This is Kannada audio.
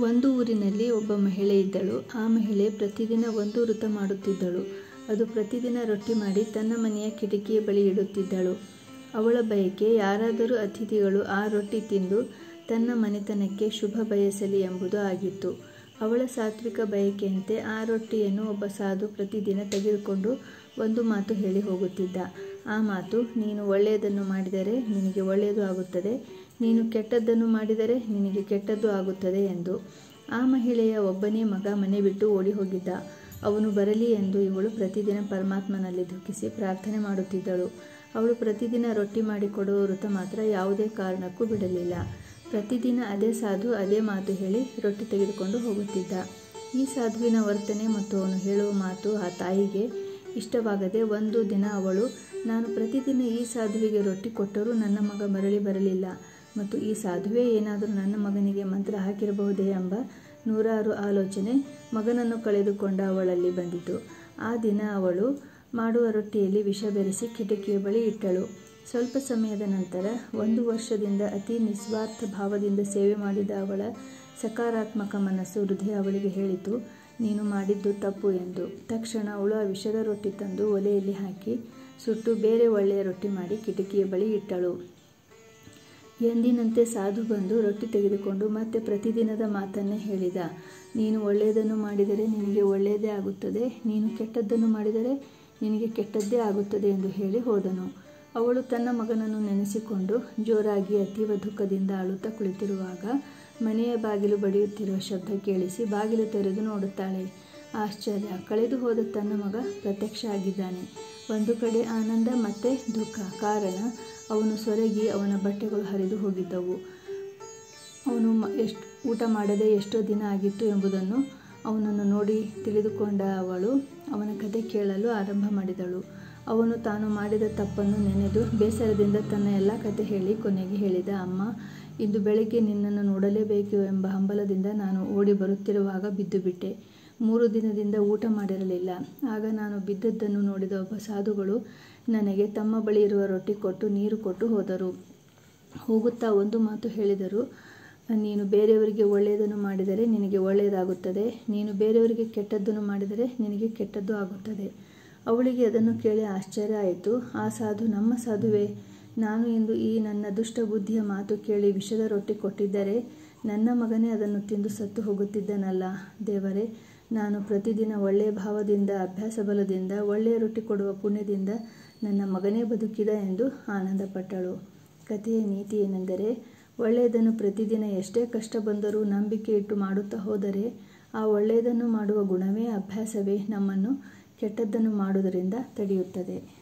ಒಂದು ಊರಿನಲ್ಲಿ ಒಬ್ಬ ಮಹಿಳೆ ಇದ್ದಳು. ಆ ಮಹಿಳೆ ಪ್ರತಿದಿನ ಒಂದು ವೃತ ಮಾಡುತ್ತಿದ್ದಳು. ಅದು ಪ್ರತಿದಿನ ರೊಟ್ಟಿ ಮಾಡಿ ತನ್ನ ಮನೆಯ ಕಿಟಕಿಯ ಬಳಿ ಇಡುತ್ತಿದ್ದಳು. ಅವಳ ಬಯಕೆ ಯಾರಾದರೂ ಅತಿಥಿಗಳು ಆ ರೊಟ್ಟಿ ತಿಂದು ತನ್ನ ಮನೆತನಕ್ಕೆ ಶುಭ ಬಯಸಲಿ ಎಂಬುದು ಆಗಿತ್ತು. ಅವಳ ಸಾತ್ವಿಕ ಬಯಕೆಯಂತೆ ಆ ರೊಟ್ಟಿಯನ್ನು ಒಬ್ಬ ಸಾಧು ಪ್ರತಿದಿನ ತೆಗೆದುಕೊಂಡು ಒಂದು ಮಾತು ಹೇಳಿ ಹೋಗುತ್ತಿದ್ದ. ಆ ಮಾತು, ನೀನು ಒಳ್ಳೆಯದನ್ನು ಮಾಡಿದರೆ ನಿನಗೆ ಒಳ್ಳೆಯದು ಆಗುತ್ತದೆ. ನೀನು ಕೆಟ್ಟದ್ದನ್ನು ಮಾಡಿದರೆ ನಿನಗೆ ಕೆಟ್ಟದ್ದು ಆಗುತ್ತದೆ ಎಂದು. ಆ ಮಹಿಳೆಯ ಒಬ್ಬನೇ ಮಗ ಮನೆ ಬಿಟ್ಟು ಓಡಿ ಹೋಗಿದ್ದ ಅವನು ಬರಲಿ ಎಂದು ಇವಳು ಪ್ರತಿದಿನ ಪರಮಾತ್ಮನಲ್ಲಿ ದುಃಖಿಸಿ ಪ್ರಾರ್ಥನೆ ಮಾಡುತ್ತಿದ್ದಳು. ಅವಳು ಪ್ರತಿದಿನ ರೊಟ್ಟಿ ಮಾಡಿಕೊಡುವ ವೃತ ಮಾತ್ರ ಯಾವುದೇ ಕಾರಣಕ್ಕೂ ಬಿಡಲಿಲ್ಲ. ಪ್ರತಿದಿನ ಅದೇ ಸಾಧು ಅದೇ ಮಾತು ಹೇಳಿ ರೊಟ್ಟಿ ತೆಗೆದುಕೊಂಡು ಹೋಗುತ್ತಿದ್ದ. ಈ ಸಾಧುವಿನ ವರ್ತನೆ ಮತ್ತು ಅವನು ಹೇಳುವ ಮಾತು ಆ ತಾಯಿಗೆ ಇಷ್ಟವಾಗದೆ ಒಂದು ದಿನ ಅವಳು, ನಾನು ಪ್ರತಿದಿನ ಈ ಸಾಧುವಿಗೆ ರೊಟ್ಟಿ ಕೊಟ್ಟರೂ ನನ್ನ ಮಗ ಮರಳಿ ಬರಲಿಲ್ಲ. ಮತ್ತು ಈ ಸಾಧುವೇ ಏನಾದರೂ ನನ್ನ ಮಗನಿಗೆ ಮಂತ್ರ ಹಾಕಿರಬಹುದೇ ಎಂಬ ನೂರಾರು ಆಲೋಚನೆ ಮಗನನ್ನು ಕಳೆದುಕೊಂಡ ಅವಳಲ್ಲಿ ಬಂದಿತು. ಆ ದಿನ ಅವಳು ಮಾಡುವ ರೊಟ್ಟಿಯಲ್ಲಿ ವಿಷ ಬೆರೆಸಿ ಕಿಟಕಿಯ ಬಳಿ ಇಟ್ಟಳು. ಸ್ವಲ್ಪ ಸಮಯದ ನಂತರ ಒಂದು ವರ್ಷದಿಂದ ಅತಿ ನಿಸ್ವಾರ್ಥ ಭಾವದಿಂದ ಸೇವೆ ಮಾಡಿದ ಅವಳ ಸಕಾರಾತ್ಮಕ ಮನಸ್ಸು ಹೃದಯ ಅವಳಿಗೆ ಹೇಳಿತು, ನೀನು ಮಾಡಿದ್ದು ತಪ್ಪು ಎಂದು. ತಕ್ಷಣ ಅವಳು ಆ ವಿಷದ ರೊಟ್ಟಿ ತಂದು ಒಲೆಯಲ್ಲಿ ಹಾಕಿ ಸುಟ್ಟು ಬೇರೆ ಒಳ್ಳೆಯ ರೊಟ್ಟಿ ಮಾಡಿ ಕಿಟಕಿಯ ಬಳಿ ಇಟ್ಟಳು. ಎಂದಿನಂತೆ ಸಾಧು ಬಂದು ರೊಟ್ಟಿ ತೆಗೆದುಕೊಂಡು ಮತ್ತೆ ಪ್ರತಿದಿನದ ಮಾತನ್ನೇ ಹೇಳಿದ. ನೀನು ಒಳ್ಳೆಯದನ್ನು ಮಾಡಿದರೆ ನಿನಗೆ ಒಳ್ಳೆಯದೇ ಆಗುತ್ತದೆ. ನೀನು ಕೆಟ್ಟದ್ದನ್ನು ಮಾಡಿದರೆ ನಿನಗೆ ಕೆಟ್ಟದ್ದೇ ಆಗುತ್ತದೆ ಎಂದು ಹೇಳಿ ಹೋದನು. ಅವಳು ತನ್ನ ಮಗನನ್ನು ನೆನೆಸಿಕೊಂಡು ಜೋರಾಗಿ ಅತೀವ ದುಃಖದಿಂದ ಅಳುತ್ತಾ ಕುಳಿತಿರುವಾಗ ಮನೆಯ ಬಾಗಿಲು ಬಡಿಯುತ್ತಿರುವ ಶಬ್ದ ಕೇಳಿಸಿ ಬಾಗಿಲು ತೆರೆದು ನೋಡುತ್ತಾಳೆ. ಆಶ್ಚರ್ಯ. ಕಳೆದು ಹೋದ ತನ್ನ ಮಗ ಪ್ರತ್ಯಕ್ಷ ಆಗಿದ್ದಾನೆ ಒಂದು ಕಡೆ ಆನಂದ, ಮತ್ತೆ ದುಃಖ. ಕಾರಣ, ಅವನು ಸೊರಗಿ ಅವನ ಬಟ್ಟೆಗಳು ಹರಿದು ಹೋಗಿದ್ದವು. ಅವನು ಎಷ್ಟು, ಊಟ ಮಾಡದೆ ಎಷ್ಟೋ ದಿನ ಆಗಿತ್ತು ಎಂಬುದನ್ನು ಅವನನ್ನು ನೋಡಿ ತಿಳಿದುಕೊಂಡ ಅವಳು ಅವನ ಕತೆ ಕೇಳಲು ಆರಂಭ ಮಾಡಿದಳು. ಅವನು ತಾನು ಮಾಡಿದ ತಪ್ಪನ್ನು ನೆನೆದು ಬೇಸರದಿಂದ ತನ್ನ ಎಲ್ಲ ಕತೆ ಹೇಳಿ ಕೊನೆಗೆ ಹೇಳಿದ, ಅಮ್ಮ, ಇಂದು ಬೆಳಗ್ಗೆ ನಿನ್ನನ್ನು ನೋಡಲೇಬೇಕು ಎಂಬ ಹಂಬಲದಿಂದ ನಾನು ಓಡಿ ಬರುತ್ತಿರುವಾಗ ಬಿದ್ದು ಬಿಟ್ಟೆ ಮೂರು ದಿನದಿಂದ ಊಟ ಮಾಡಿರಲಿಲ್ಲ. ಆಗ ನಾನು ಬಿದ್ದದ್ದನ್ನು ನೋಡಿದ ಒಬ್ಬ ಸಾಧುಗಳು ನನಗೆ ತಮ್ಮ ಬಳಿ ಇರುವ ರೊಟ್ಟಿ ಕೊಟ್ಟು ನೀರು ಕೊಟ್ಟು ಹೋದರು. ಹೋಗುತ್ತಾ ಒಂದು ಮಾತು ಹೇಳಿದರು, ನೀನು ಬೇರೆಯವರಿಗೆ ಒಳ್ಳೆಯದನ್ನು ಮಾಡಿದರೆ ನಿನಗೆ ಒಳ್ಳೆಯದಾಗುತ್ತದೆ. ನೀನು ಬೇರೆಯವರಿಗೆ ಕೆಟ್ಟದ್ದನ್ನು ಮಾಡಿದರೆ ನಿನಗೆ ಕೆಟ್ಟದ್ದು ಆಗುತ್ತದೆ. ಅವಳಿಗೆ ಅದನ್ನು ಕೇಳಿ ಆಶ್ಚರ್ಯ ಆಯಿತು. ಆ ಸಾಧು, ನಮ್ಮ ಸಾಧುವೇ, ನಾನು ಇಂದು ಈ ನನ್ನ ದುಷ್ಟ ಬುದ್ಧಿಯ ಮಾತು ಕೇಳಿ ವಿಷದ ರೊಟ್ಟಿ ಕೊಟ್ಟಿದ್ದರೆ ನನ್ನ ಮಗನೇ ಅದನ್ನು ತಿಂದು ಸತ್ತು ಹೋಗುತ್ತಿದ್ದನಲ್ಲ. ದೇವರೇ ನಾನು ಪ್ರತಿದಿನ ಒಳ್ಳೆಯ ಭಾವದಿಂದ, ಅಭ್ಯಾಸ ಬಲದಿಂದ, ಒಳ್ಳೆಯ ರೊಟ್ಟಿ ಕೊಡುವ ಪುಣ್ಯದಿಂದ ನನ್ನ ಮಗನೇ ಬದುಕಿದ ಎಂದು ಆನಂದಪಟ್ಟಳು. ಕಥೆಯ ನೀತಿ ಏನೆಂದರೆ, ಒಳ್ಳೆಯದನ್ನು ಪ್ರತಿದಿನ ಎಷ್ಟೇ ಕಷ್ಟ ಬಂದರೂ ನಂಬಿಕೆ ಇಟ್ಟು ಮಾಡುತ್ತಾ ಹೋದರೆ, ಆ ಒಳ್ಳೆಯದನ್ನು ಮಾಡುವ ಗುಣವೇ, ಅಭ್ಯಾಸವೇ ನಮ್ಮನ್ನು ಕೆಟ್ಟದ್ದನ್ನು ಮಾಡುವುದರಿಂದ ತಡೆಯುತ್ತದೆ.